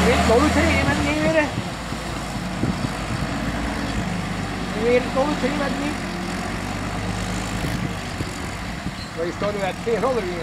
વેટ થોડું છે એમાં નહીં વેરે વેર થોડું છે એમાં નહીં Vad står det att fel håller vi